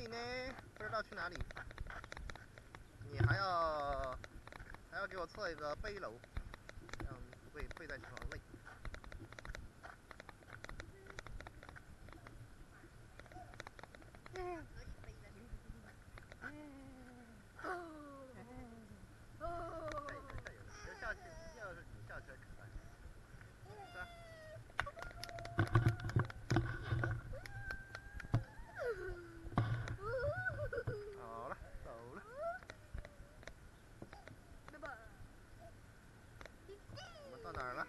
你呢？不知道去哪里。你还要还要给我测一个背篓，这样会背在床累去，要是你下车可快。是吧？好了，走了。我们到哪儿了？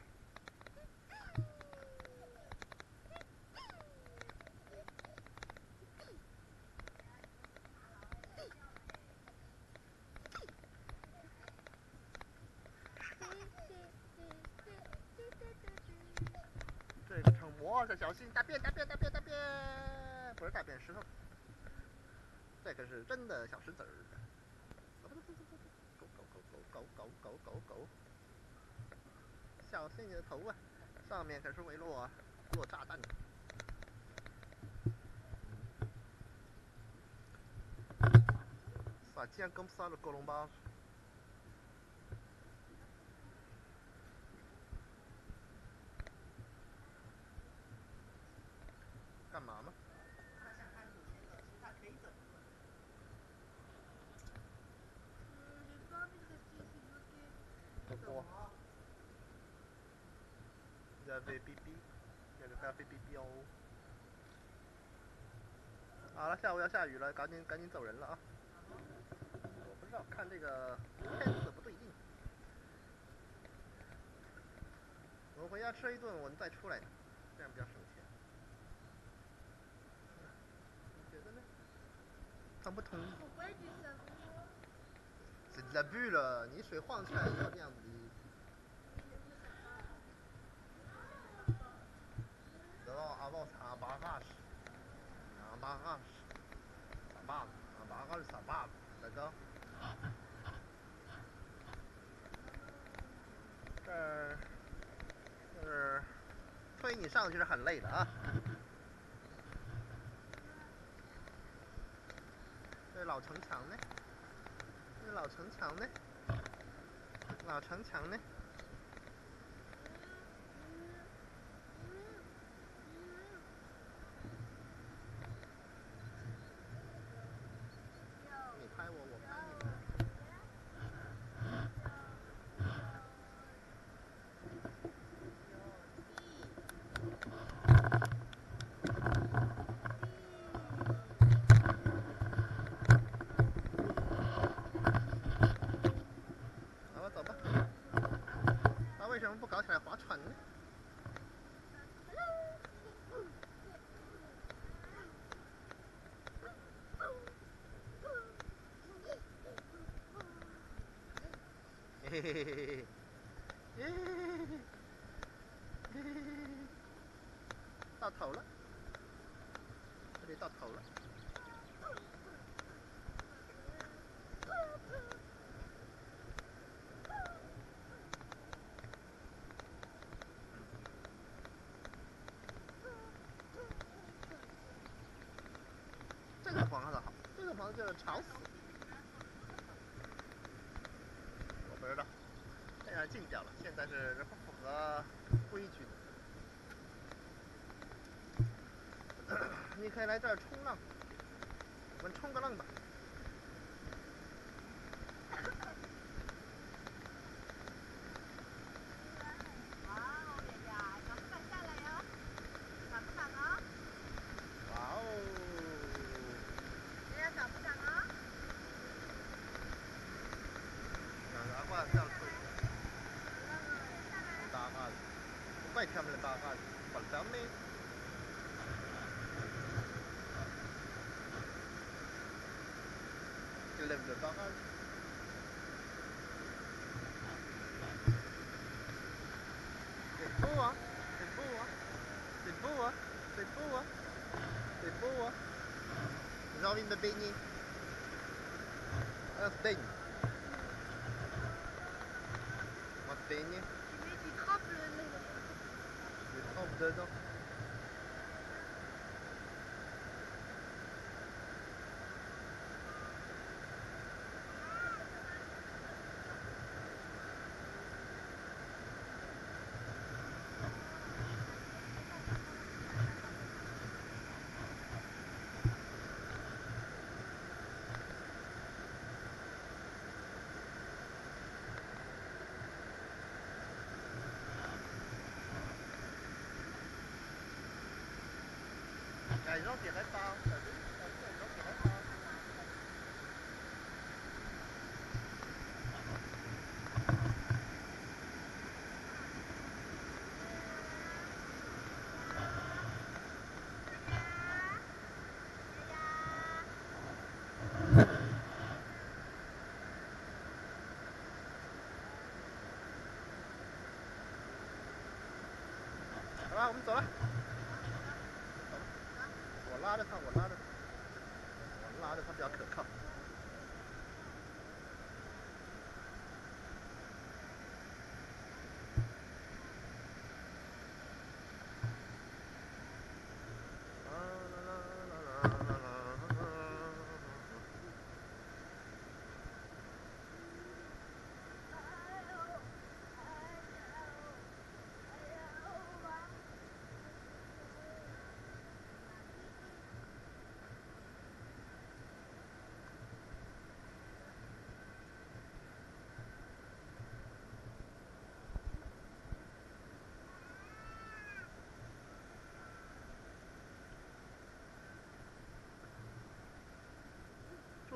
这个城哇塞，小心大便大便大便大便，不是大便石头，这可是真的小石子儿。狗狗狗狗狗狗狗狗狗，小心你的头啊！上面可是会落落炸弹的。Il avait pipi. Il avait fait pipi en haut. 好了，下午要下雨了，赶紧赶紧走人了啊！我不知道，看这个片子不对劲。我回家吃一顿，我们再出来，这样比较省钱。你觉得呢？同不同意？C'est de la bulle，你水晃起来以后这样子阿，这儿，推你上去是很累的啊。这老城墙呢？这老城墙呢？老城墙呢？什么不搞起来划船呢？嘿嘿嘿嘿嘿嘿，嘿嘿嘿嘿嘿嘿嘿，到头了，这里到头了。这个房子好，这个房子就是吵死。我不知道，哎呀禁掉了，现在是不符合规矩的。你可以来这儿冲浪，我们冲个浪吧。mais comme le barrage, fermer. Le barrage. C'est beau, hein C'est beau, hein C'est beau, hein C'est beau, hein C'est beau, hein J'ai envie de me baigner. On se baigne. On se baigne. Dodo. Thầy rót tiền lấy tao, thầy biết, thầy rót tiền lấy tao. Vamos, vamos, vamos.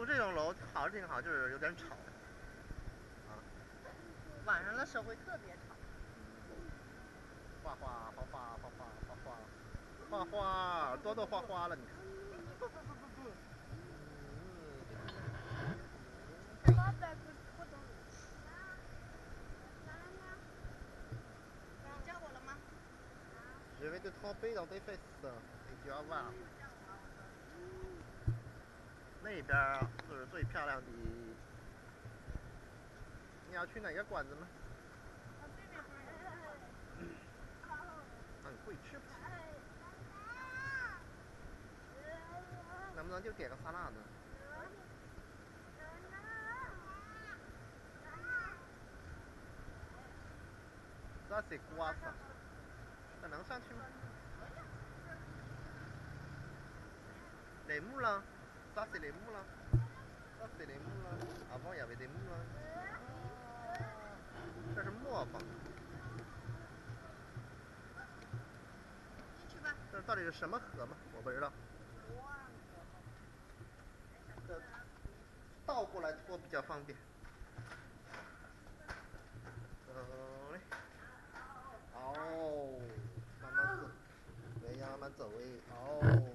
住这种楼好是挺好就是有点吵。晚上的时候会特别吵。画画画画画画画画画画，多多画画了，你看。不不不不不。嗯。你叫我了吗？Je vais te tremper dans tes fesses et tu vas voir。那边儿是最漂亮的。你要去哪个馆子吗？那你会吃不起。能不能就点个沙拉呢？Ça c'est quoi ça？这能上去吗？Les moules là Ça c'est les moules là Ça c'est les moules là Avant il y avait des moules là 这是磨坊，这到底是什么河嘛？我不知道。倒过来拖比较方便。走嘞。哦，慢慢走，对呀，慢走诶。哦。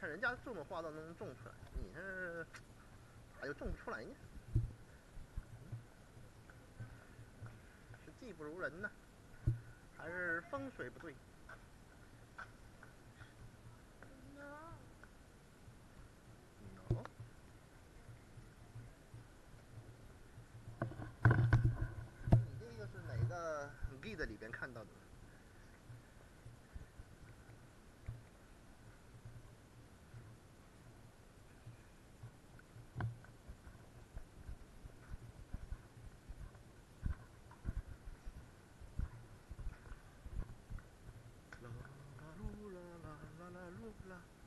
看人家种的花都能种出来，你这咋就种不出来呢？是技不如人呢，还是风水不对不知道。